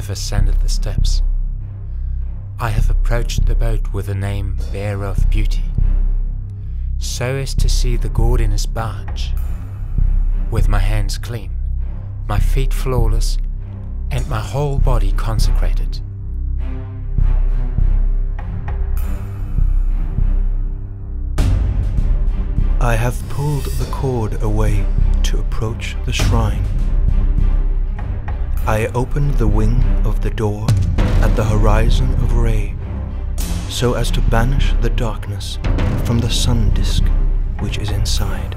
have ascended the steps. I have approached the boat with the name Bearer of Beauty, so as to see the gourd in his barge, with my hands clean, my feet flawless, and my whole body consecrated. I have pulled the cord away to approach the shrine. I opened the wing of the door at the horizon of Re, so as to banish the darkness from the sun disk which is inside.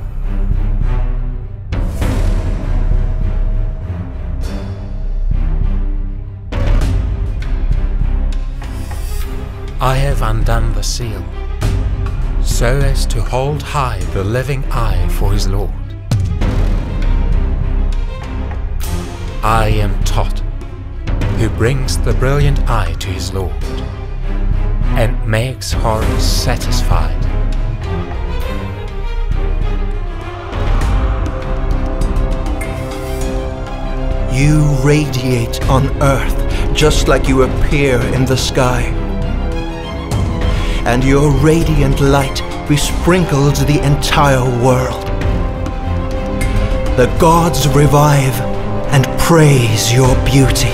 I have undone the seal, so as to hold high the living eye for his Lord. I am Thoth, who brings the brilliant eye to his Lord, and makes Horus satisfied. You radiate on earth just like you appear in the sky. And your radiant light besprinkles the entire world. The gods revive and praise your beauty.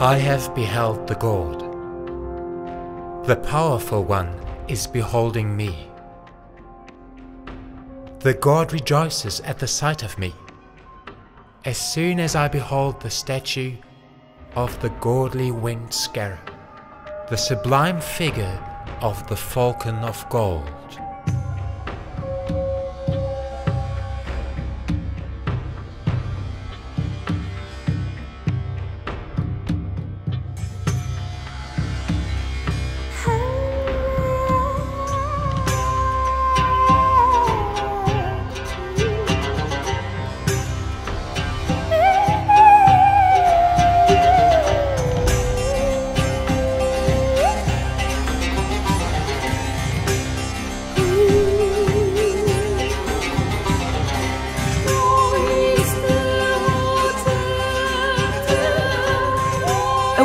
I have beheld the God. The powerful one is beholding me. The God rejoices at the sight of me. As soon as I behold the statue of the gaudily winged scarab, the sublime figure of the falcon of gold.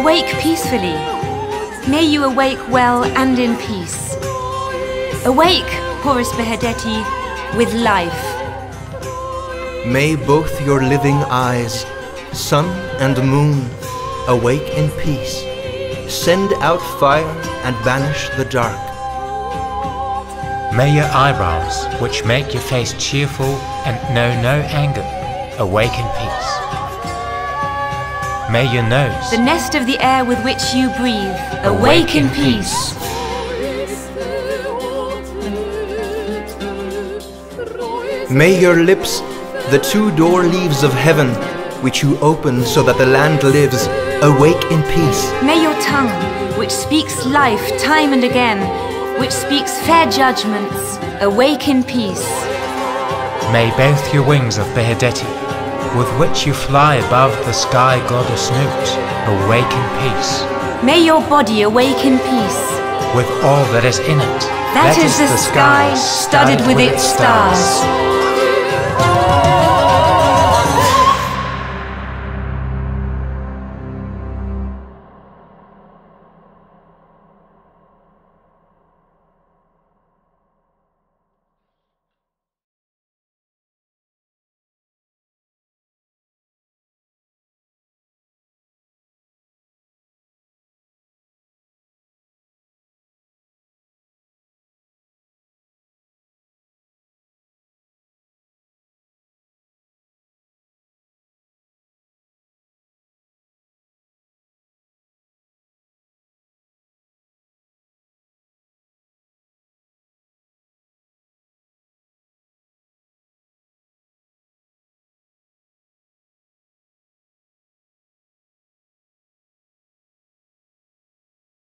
Awake peacefully. May you awake well and in peace. Awake, Horus Behedeti, with life. May both your living eyes, sun and moon, awake in peace. Send out fire and banish the dark. May your eyebrows, which make your face cheerful and know no anger, awake in peace. May your nose, The nest of the air with which you breathe, awake in peace. May your lips, the two door leaves of heaven, which you open so that the land lives, awake in peace. May your tongue, which speaks life time and again, which speaks fair judgments, awake in peace. may both your wings of Behedeti, with which you fly above the sky goddess Nut, awake in peace, May your body awake in peace. with all that is in it. That is the sky studded with its stars.